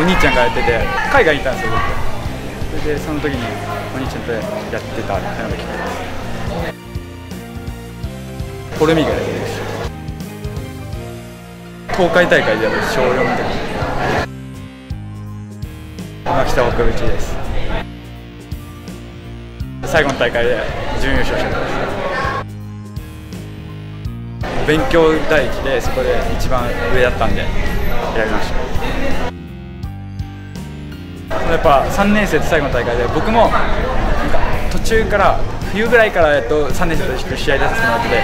お兄ちゃんがやってて海外にいたんです。よ僕それでその時にお兄ちゃんとやってたっていうのがきっかけです。コルミがやってる東海大会では小4の時今北北口です。最後の大会で準優勝してます。勉強第一でそこで一番上だったんでやりましたやっぱ3年生で最後の大会で僕もなんか途中から冬ぐらいから、えっと、3年生として試合出させてもらってて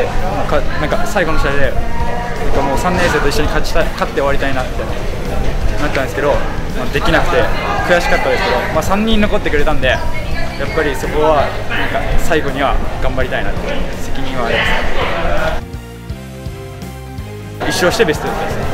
でなんかなんか最後の試合でなんかもう3年生と一緒に勝ちた勝って終わりたいなってなったんですけど、まあ、できなくて悔しかったですけど、まあ、3人残ってくれたんでやっぱりそこはなんか最後には頑張りたいなって責任はあります。一勝してベストです。